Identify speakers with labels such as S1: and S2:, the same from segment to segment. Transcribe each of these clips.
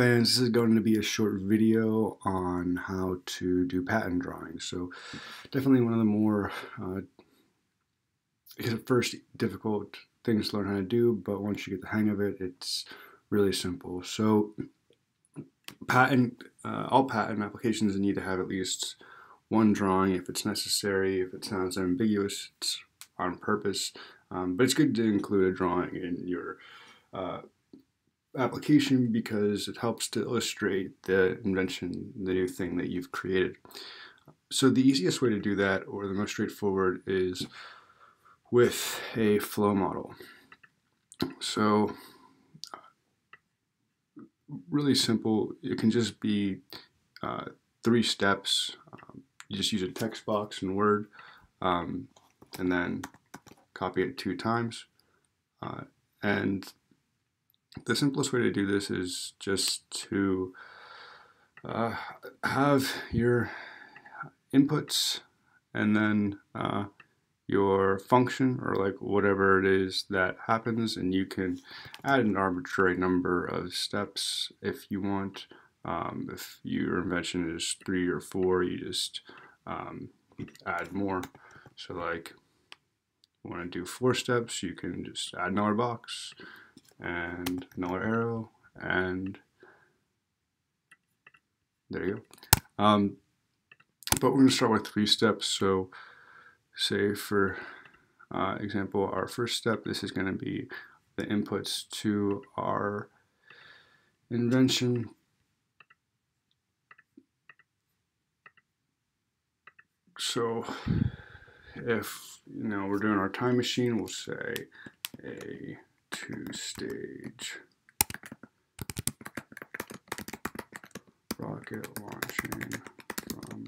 S1: fans, this is going to be a short video on how to do patent drawing. So definitely one of the more, uh, at first difficult things to learn how to do, but once you get the hang of it, it's really simple. So patent, uh, all patent applications need to have at least one drawing if it's necessary. If it sounds ambiguous, it's on purpose. Um, but it's good to include a drawing in your uh, application because it helps to illustrate the invention, the new thing that you've created. So the easiest way to do that, or the most straightforward, is with a flow model. So really simple. It can just be uh, three steps. Um, you just use a text box in Word um, and then copy it two times. Uh, and the simplest way to do this is just to uh, have your inputs and then uh, your function or like whatever it is that happens and you can add an arbitrary number of steps if you want. Um, if your invention is three or four you just um, add more. So like want to do four steps you can just add another box and another arrow and there you go. Um, but we're going to start with three steps. So say for uh, example, our first step, this is going to be the inputs to our invention. So if you know we're doing our time machine, we'll say a two-stage rocket launching from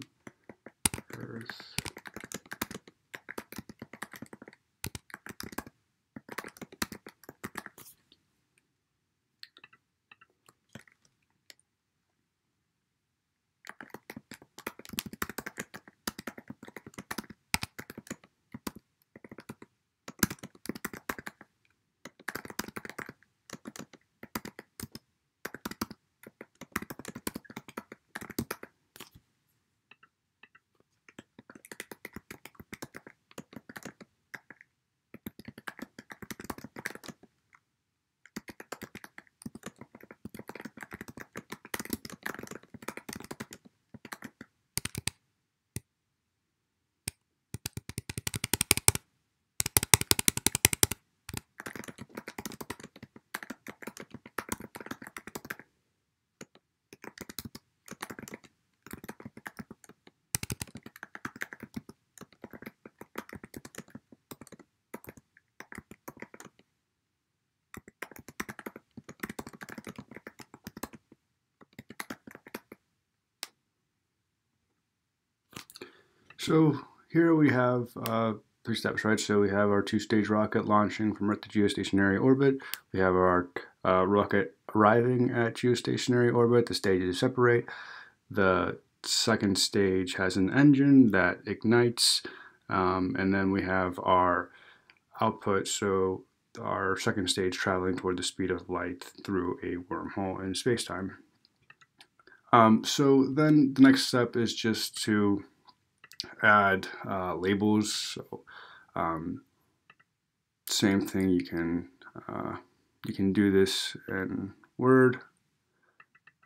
S1: Earth So here we have uh, three steps, right? So we have our two-stage rocket launching from Earth to geostationary orbit. We have our uh, rocket arriving at geostationary orbit. The stages separate. The second stage has an engine that ignites. Um, and then we have our output. So our second stage traveling toward the speed of light through a wormhole in space-time. Um, so then the next step is just to add uh, labels. So um, same thing. You can uh, you can do this in Word.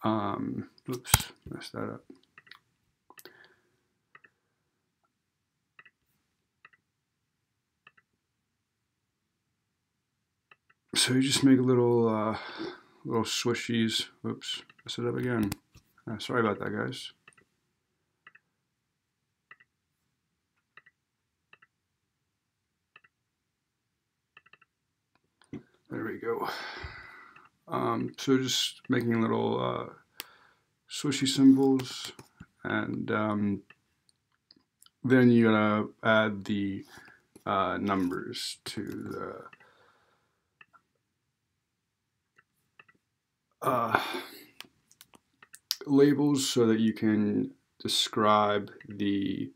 S1: Um, oops, messed that up. So you just make little uh, little swishies. Oops, mess it up again. Uh, sorry about that, guys. There we go. Um, so just making little uh, swishy symbols and um, then you gotta add the uh, numbers to the uh, labels so that you can describe the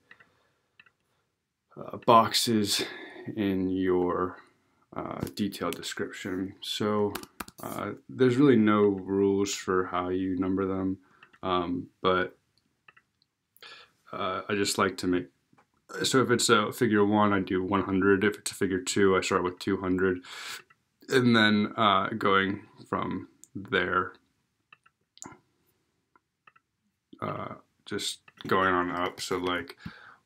S1: uh, boxes in your uh, detailed description. So Uh, there's really no rules for how you number them, um, but uh, I just like to make. So if it's a figure one, I do 100. If it's a figure two, I start with 200, and then uh, going from there, uh, just going on up. So like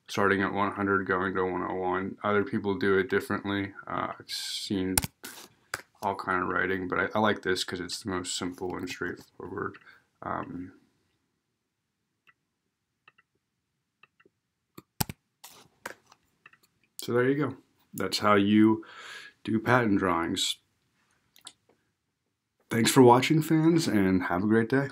S1: starting at 100, going to 101. Other people do it differently. Uh, I've seen all kind of writing, but I, I like this because it's the most simple and straightforward. Um, so there you go. That's how you do patent drawings. Thanks for watching, fans, and have a great day.